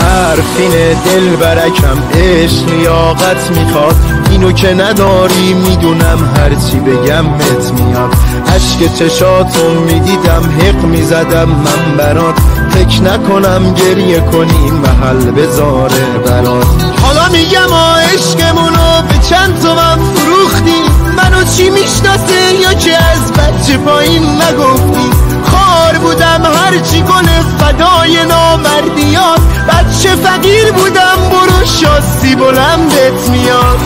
حرفین دل برکم عشق لیاقت می‌خواد. اینو که نداری می‌دونم هرچی بگم مت میاد عشق چشاتون می‌دیدم حق می‌زدم من برات. فکر نکنم گریه کنی محل بذاره برات. حالا میگم عشقمونو به چند تومن فروختی؟ منو چی می‌شناسه یا که از بچه پایین نگفتی؟ خار بودم هرچی گل فدای نامردیات فقیر بودم برو شاسی بلندت میاد.